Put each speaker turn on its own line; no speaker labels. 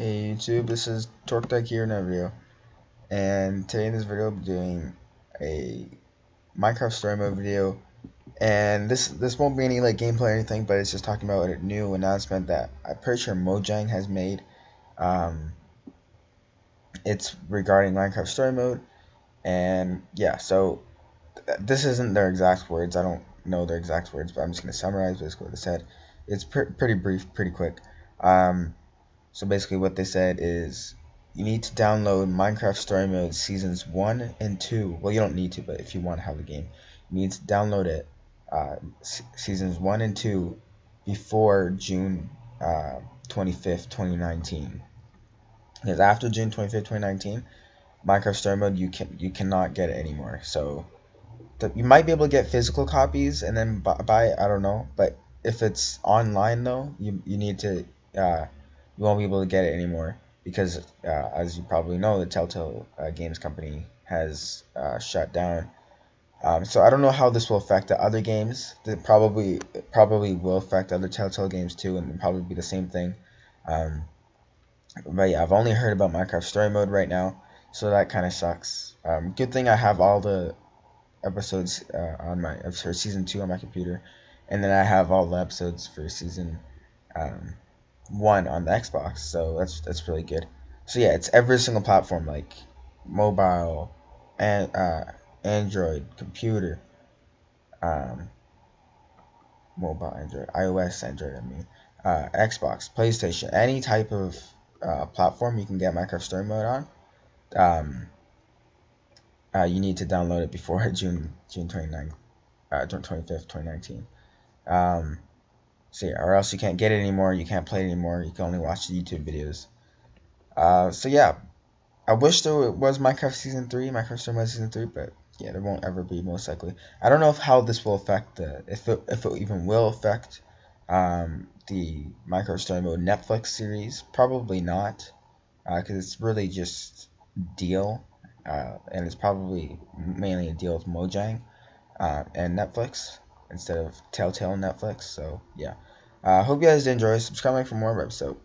Hey YouTube, this is TorqueDawg here in a video, and today in this video I'll be doing a Minecraft story mode video, and this this won't be any like gameplay or anything, but it's just talking about a new announcement that I'm pretty sure Mojang has made. Um, it's regarding Minecraft story mode, and yeah, so th this isn't their exact words. I don't know their exact words, but I'm just gonna summarize basically what they said. It's pr pretty brief, pretty quick. Um, so basically what they said is you need to download Minecraft Story Mode Seasons 1 and 2. Well, you don't need to, but if you want to have the game, you need to download it, uh, Seasons 1 and 2, before June uh, 25th, 2019. Because after June 25th, 2019, Minecraft Story Mode, you, can, you cannot get it anymore. So you might be able to get physical copies and then buy, buy it, I don't know. But if it's online, though, you, you need to... Uh, you won't be able to get it anymore because, uh, as you probably know, the Telltale uh, Games company has uh, shut down. Um, so I don't know how this will affect the other games. That probably probably will affect other Telltale games too, and probably be the same thing. Um, but yeah, I've only heard about Minecraft Story Mode right now, so that kind of sucks. Um, good thing I have all the episodes uh, on my for season two on my computer, and then I have all the episodes for season um, one on the Xbox, so that's that's really good. So yeah, it's every single platform like mobile and uh, Android, computer, um, mobile Android, iOS Android. I mean, uh, Xbox, PlayStation, any type of uh, platform you can get Minecraft Story Mode on. Um, uh, you need to download it before June June 29th, uh, June 25th, 2019. Um, yeah, or else you can't get it anymore. You can't play it anymore. You can only watch the YouTube videos. Uh, so yeah, I wish there was Minecraft Season 3, Minecraft Story Mode Season 3, but yeah, there won't ever be, most likely. I don't know if how this will affect the, if it, if it even will affect um, the Minecraft Story Mode Netflix series. Probably not, because uh, it's really just deal, uh, and it's probably mainly a deal with Mojang uh, and Netflix instead of Telltale Netflix. So yeah, I uh, hope you guys enjoy. Subscribe for more episode.